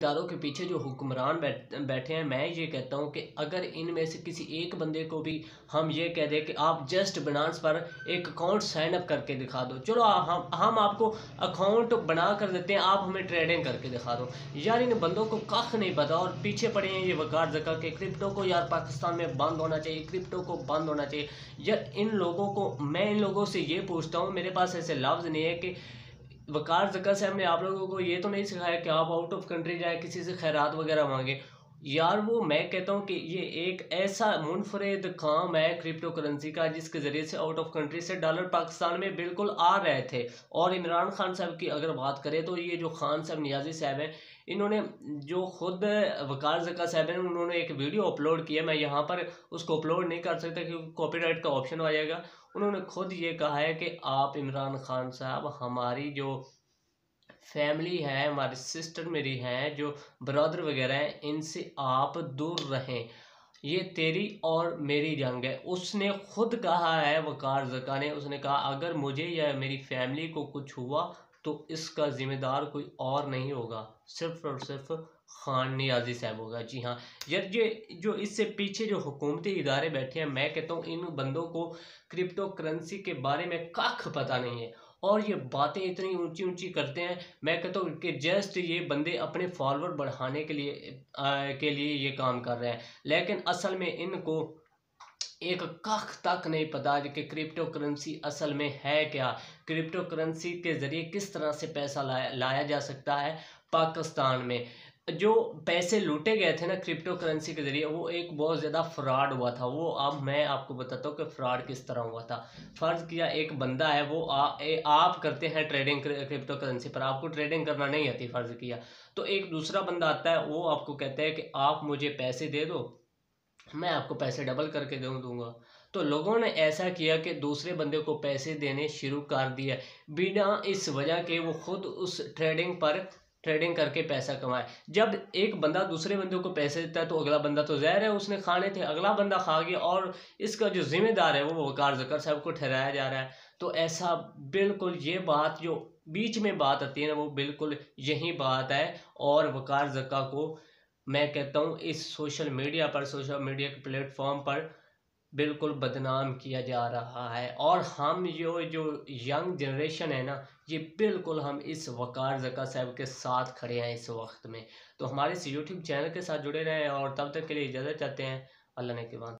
इदारों के पीछे जो हुक्मरान बैठ, बैठे हैं, मैं ये कहता हूँ कि अगर इनमें से किसी एक बंदे को भी हम ये कह दें कि आप जस्ट बनास पर एक अकाउंट साइन अप करके दिखा दो। चलो हम हम आपको अकाउंट बना कर देते हैं, आप हमें ट्रेडिंग करके दिखा दो। यार, इन बंदों को कख नहीं पता और पीछे पड़े हैं ये वकार जका के क्रिप्टो को यार पाकिस्तान में बंद होना चाहिए क्रिप्टो को बंद होना चाहिए। यार, इन लोगों को, मैं इन लोगों से ये पूछता हूँ, मेरे पास ऐसे लफ्ज़ नहीं है कि वकार जक्का से हमने आप लोगों को ये तो नहीं सिखाया कि आप आउट ऑफ़ कंट्री जाए, किसी से खैरात वगैरह मांगे। यार वो मैं कहता हूँ कि ये एक ऐसा मुनफरद काम है क्रिप्टो करेंसी का, जिसके ज़रिए से आउट ऑफ़ कंट्री से डॉलर पाकिस्तान में बिल्कुल आ रहे थे। और इमरान खान साहब की अगर बात करें तो ये जो खान साहब, नियाजी साहब हैं, इन्होंने जो खुद वकार जका साहब हैं, उन्होंने एक वीडियो अपलोड किया मैं यहाँ पर उसको अपलोड नहीं कर सकता क्योंकि कॉपीराइट का ऑप्शन आ जाएगा। उन्होंने खुद ये कहा है कि आप इमरान खान साहब, हमारी जो फैमिली है, हमारी सिस्टर मेरी हैं, जो ब्रदर वगैरह हैं, इनसे आप दूर रहें। ये तेरी और मेरी जंग है। उसने खुद कहा है, वकार जका ने, उसने कहा, अगर मुझे या मेरी फैमिली को कुछ हुआ तो इसका ज़िम्मेदार कोई और नहीं होगा। सिर्फ़ और सिर्फ़ खान नियाजी साहब होगा। जी हाँ। यार, ये जो इससे पीछे जो हुकूमती इदारे बैठे हैं, मैं कहता हूँ, इन बंदों को क्रिप्टो करेंसी के बारे में कख पता नहीं है। और ये बातें इतनी ऊँची ऊँची करते हैं। मैं कहता हूँ कि जस्ट ये बंदे अपने फॉलोअर बढ़ाने के लिए आ, के लिए ये काम कर रहे हैं। लेकिन असल में इनको एक कख तक नहीं पता कि क्रिप्टो करेंसी असल में है क्या। क्रिप्टो करेंसी के ज़रिए किस तरह से पैसा लाया लाया जा सकता है पाकिस्तान में। जो पैसे लूटे गए थे ना क्रिप्टो करेंसी के ज़रिए वो एक बहुत ज़्यादा फ्रॉड हुआ था। वो अब मैं आपको बताता हूँ कि फ्रॉड किस तरह हुआ था। फ़र्ज़ किया एक बंदा है वो आ, ए, आप करते हैं ट्रेडिंग क्रिप्टो करेंसी पर। आपको ट्रेडिंग करना नहीं आती फ़र्ज़ किया। तो एक दूसरा बंदा आता है वो आपको कहता है कि आप मुझे पैसे दे दो मैं आपको पैसे डबल करके दे दूँगा। तो लोगों ने ऐसा किया कि दूसरे बंदे को पैसे देने शुरू कर दिया बिना इस वजह के वो खुद उस ट्रेडिंग पर ट्रेडिंग करके पैसा कमाए। जब एक बंदा दूसरे बंदे को पैसे देता है तो अगला बंदा तो जहर है उसने खाने थे। अगला बंदा खा गया और इसका जो जिम्मेदार है, वो वकार जकर साहब को ठहराया जा रहा है। तो ऐसा बिल्कुल ये बात जो बीच में बात आती है ना, वो बिल्कुल यही बात है और वकार जक्का को मैं कहता हूँ, इस सोशल मीडिया पर, सोशल मीडिया के प्लेटफॉर्म पर बिल्कुल बदनाम किया जा रहा है। और हम जो जो यंग जनरेशन है ना, ये बिल्कुल हम इस वकार जका साहब के साथ खड़े हैं इस वक्त में। तो हमारे इस यूट्यूब चैनल के साथ जुड़े रहें और तब तक के लिए इजाज़त चाहते हैं। अल्लाह ने के बाद